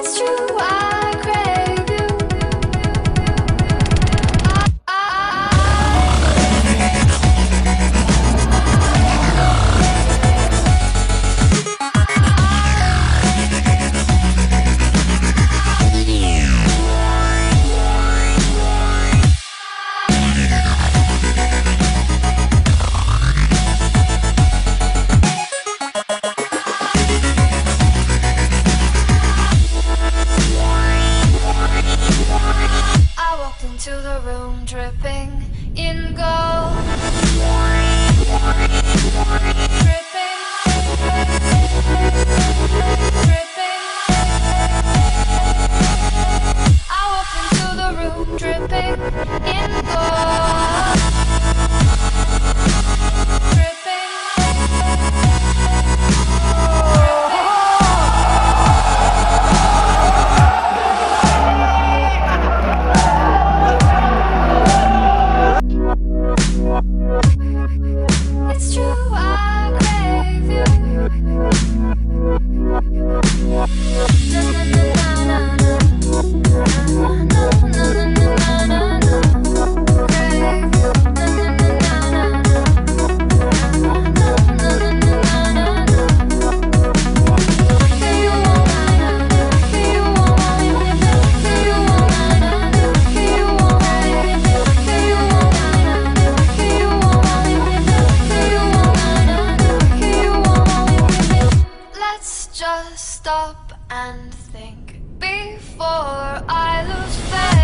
it's true. I just stop and think before I lose faith.